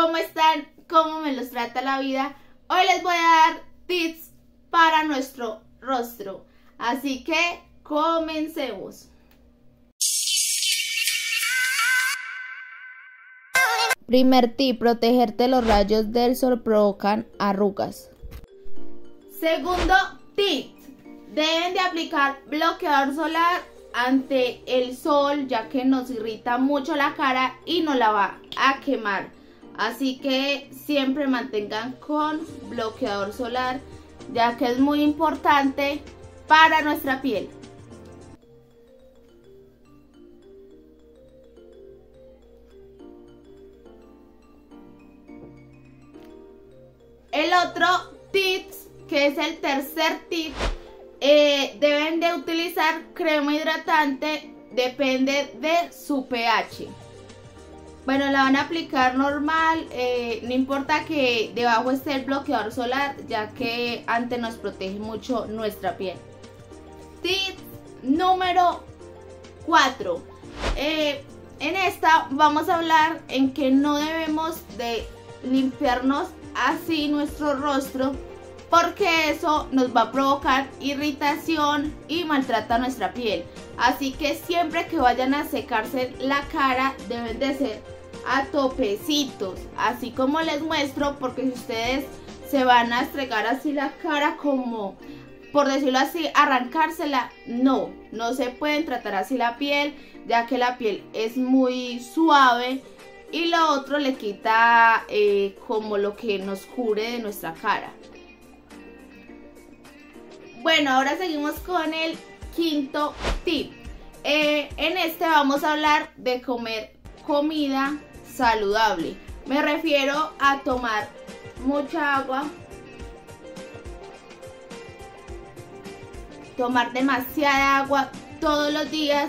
¿Cómo están? ¿Cómo me los trata la vida? Hoy les voy a dar tips para nuestro rostro. Así que comencemos. Primer tip, protegerte los rayos del sol provocan arrugas. Segundo tip, deben de aplicar bloqueador solar ante el sol ya que nos irrita mucho la cara y nos la va a quemar. Así que siempre mantengan con bloqueador solar ya que es muy importante para nuestra piel. El otro tips, que es el tercer tip, eh, deben de utilizar crema hidratante, depende de su pH. Bueno, la van a aplicar normal, eh, no importa que debajo esté el bloqueador solar, ya que antes nos protege mucho nuestra piel. Tip número 4. Eh, en esta vamos a hablar en que no debemos de limpiarnos así nuestro rostro porque eso nos va a provocar irritación y maltrata nuestra piel. Así que siempre que vayan a secarse la cara deben de ser a topecitos, así como les muestro, porque si ustedes se van a estregar así la cara como, por decirlo así, arrancársela, no, no se pueden tratar así la piel, ya que la piel es muy suave y lo otro le quita eh, como lo que nos cubre de nuestra cara. Bueno, ahora seguimos con el quinto tip. Eh, en este vamos a hablar de comer comida saludable. Me refiero a tomar mucha agua, tomar demasiada agua todos los días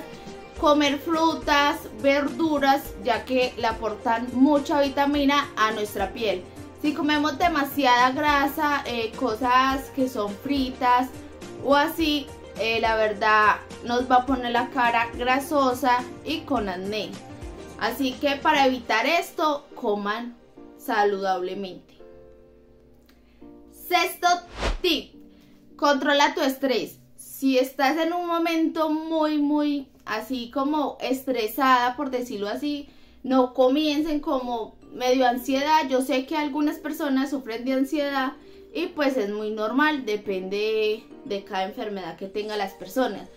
comer frutas, verduras, ya que le aportan mucha vitamina a nuestra piel. Si comemos demasiada grasa, eh, cosas que son fritas o así, eh, la verdad nos va a poner la cara grasosa y con acné. Así que para evitar esto, coman saludablemente. Sexto tip, controla tu estrés. Si estás en un momento muy, muy así como estresada, por decirlo así, no comiencen como medio ansiedad. Yo sé que algunas personas sufren de ansiedad y pues es muy normal, depende de cada enfermedad que tengan las personas.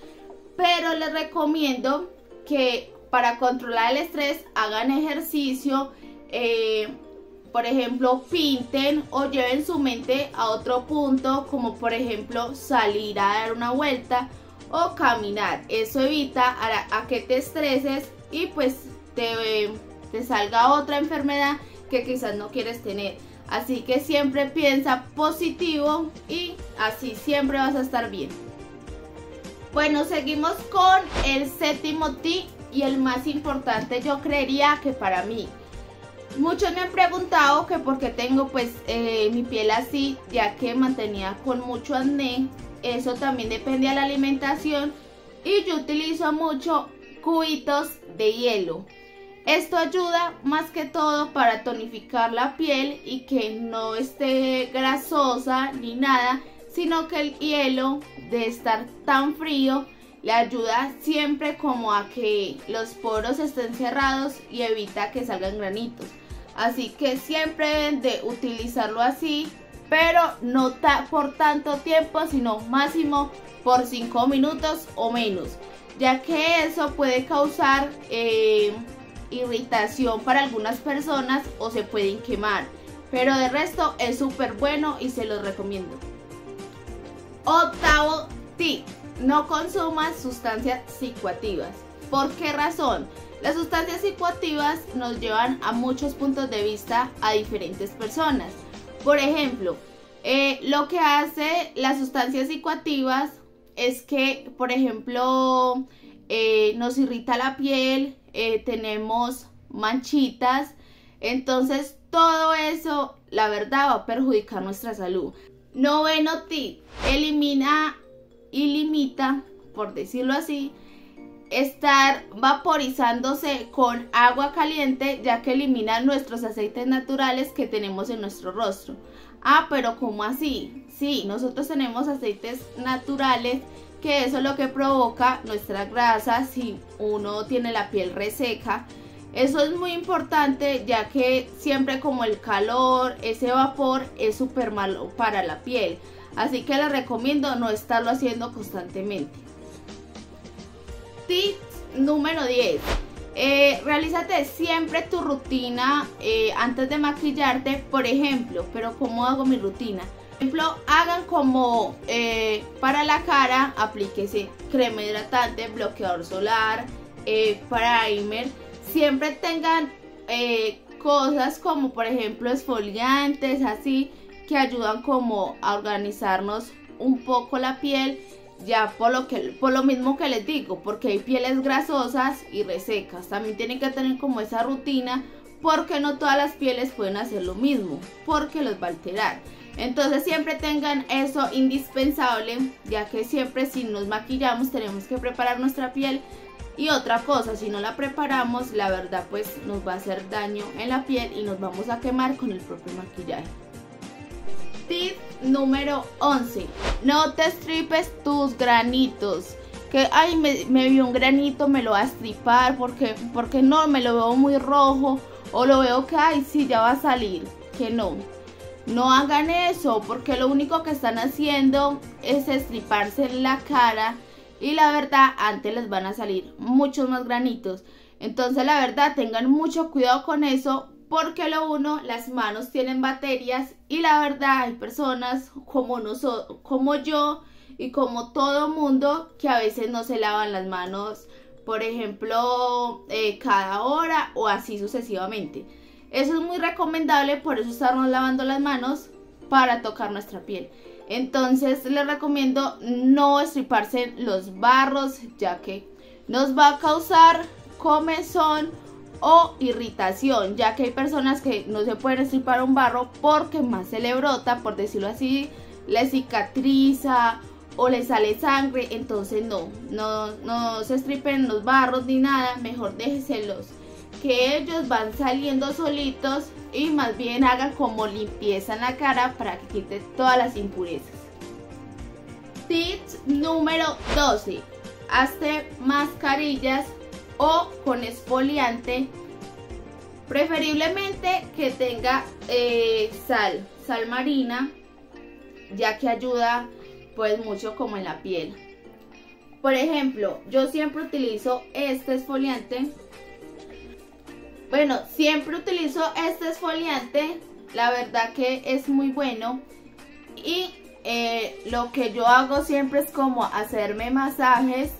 Pero les recomiendo que para controlar el estrés hagan ejercicio, eh, por ejemplo, pinten o lleven su mente a otro punto, como por ejemplo salir a dar una vuelta o caminar. Eso evita a, que te estreses y pues te, te salga otra enfermedad que quizás no quieres tener. Así que siempre piensa positivo y así siempre vas a estar bien. Bueno, seguimos con el séptimo tip y el más importante yo creería que para mí. Muchos me han preguntado que por qué tengo pues eh, mi piel así, ya que mantenía con mucho acné eso también depende de la alimentación y yo utilizo mucho cubitos de hielo. Esto ayuda más que todo para tonificar la piel y que no esté grasosa ni nada, sino que el hielo de estar tan frío le ayuda siempre como a que los poros estén cerrados y evita que salgan granitos. Así que siempre deben de utilizarlo así pero no por tanto tiempo, sino máximo por 5 minutos o menos, ya que eso puede causar eh, irritación para algunas personas o se pueden quemar. Pero de resto es súper bueno y se los recomiendo. Octavo tip, no consumas sustancias psicoactivas. ¿Por qué razón? Las sustancias psicoactivas nos llevan a muchos puntos de vista a diferentes personas. Por ejemplo, eh, lo que hace las sustancias psicoactivas es que, por ejemplo, eh, nos irrita la piel, eh, tenemos manchitas, entonces todo eso, la verdad, va a perjudicar nuestra salud. Noveno tip, elimina y limita, por decirlo así, estar vaporizándose con agua caliente ya que elimina nuestros aceites naturales que tenemos en nuestro rostro. Ah, pero ¿cómo así? Sí, nosotros tenemos aceites naturales que eso es lo que provoca nuestra grasa si uno tiene la piel reseca. Eso es muy importante ya que siempre como el calor, ese vapor es súper malo para la piel. Así que les recomiendo no estarlo haciendo constantemente. Tip número 10. Eh, realízate siempre tu rutina eh, antes de maquillarte, por ejemplo, pero ¿cómo hago mi rutina? Por ejemplo, hagan como eh, para la cara, aplíquese crema hidratante, bloqueador solar, primer. Siempre tengan cosas como por ejemplo esfoliantes, así, que ayudan como a organizarnos un poco la piel ya por lo que por lo mismo que les digo, porque hay pieles grasosas y resecas. También tienen que tener como esa rutina porque no todas las pieles pueden hacer lo mismo, porque los va a alterar. Entonces siempre tengan eso indispensable, ya que siempre si nos maquillamos tenemos que preparar nuestra piel. Y otra cosa, si no la preparamos, la verdad pues nos va a hacer daño en la piel y nos vamos a quemar con el propio maquillaje. Tip número 11. No te estripes tus granitos. Que, ay, me, vio un granito, me lo va a estripar porque, porque no, me lo veo muy rojo. O lo veo que, ay, sí, ya va a salir. Que no. No hagan eso porque lo único que están haciendo es estriparse la cara. Y la verdad, antes les van a salir muchos más granitos. Entonces, la verdad, tengan mucho cuidado con eso porque lo uno, las manos tienen baterías y la verdad hay personas como, nosotros, como yo y como todo mundo que a veces no se lavan las manos, por ejemplo, eh, cada hora o así sucesivamente. Eso es muy recomendable, por eso estarnos lavando las manos para tocar nuestra piel. Entonces les recomiendo no estriparse los barros ya que nos va a causar comezón o irritación, ya que hay personas que no se pueden estripar un barro porque más se le brota, por decirlo así, le cicatriza o le sale sangre, entonces no, no, no se estripen los barros ni nada, mejor déjeselos que ellos van saliendo solitos y más bien hagan como limpieza en la cara para que quite todas las impurezas. Tips número 12. Hazte mascarillas o con esfoliante preferiblemente que tenga eh, sal sal marina ya que ayuda pues mucho como en la piel. Por ejemplo yo siempre utilizo este esfoliante. Bueno siempre utilizo este esfoliante la verdad que es muy bueno. Y eh, lo que yo hago siempre es como hacerme masajes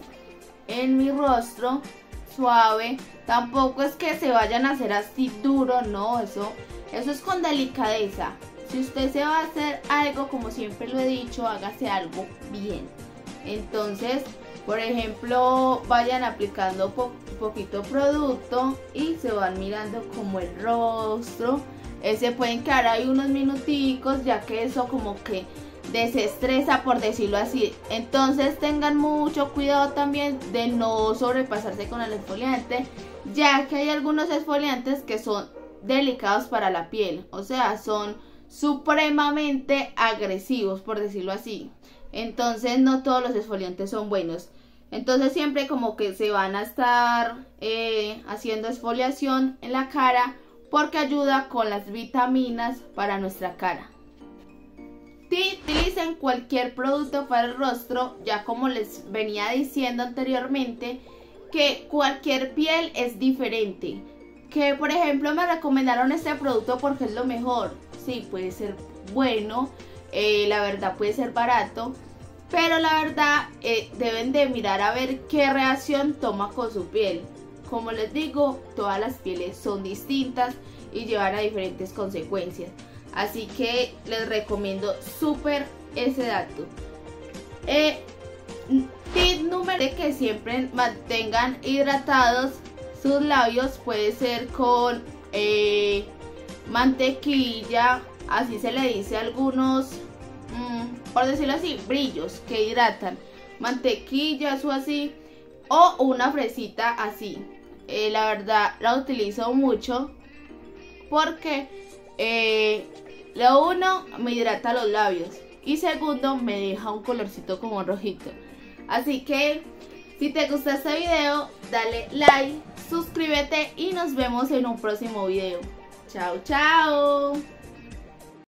en mi rostro suave. Tampoco es que se vayan a hacer así duro, no, eso, eso es con delicadeza. Si usted se va a hacer algo, como siempre lo he dicho, hágase algo bien. Entonces, por ejemplo, vayan aplicando poquito producto y se van mirando como el rostro. Eh, se pueden quedar ahí unos minuticos, ya que eso como que desestresa por decirlo así. Entonces tengan mucho cuidado también de no sobrepasarse con el esfoliante, ya que hay algunos esfoliantes que son delicados para la piel, o sea, son supremamente agresivos por decirlo así. Entonces no todos los esfoliantes son buenos. Entonces siempre como que se van a estar eh, haciendo esfoliación en la cara porque ayuda con las vitaminas para nuestra cara. Si utilicen cualquier producto para el rostro, ya como les venía diciendo anteriormente, que cualquier piel es diferente. Que por ejemplo me recomendaron este producto porque es lo mejor. Sí, puede ser bueno, eh, la verdad puede ser barato, pero la verdad eh, deben de mirar a ver qué reacción toma con su piel. Como les digo, todas las pieles son distintas y llevan a diferentes consecuencias. Así que les recomiendo súper ese dato. Eh, tip número de que siempre mantengan hidratados sus labios. Puede ser con eh, mantequilla, así se le dice algunos, mm, por decirlo así, brillos que hidratan. Mantequillas o así. o una fresita así. Eh, la verdad la utilizo mucho porque eh, lo uno me hidrata los labios y segundo me deja un colorcito como rojito. Así que si te gusta este video, dale like, suscríbete y nos vemos en un próximo video. Chao, chao.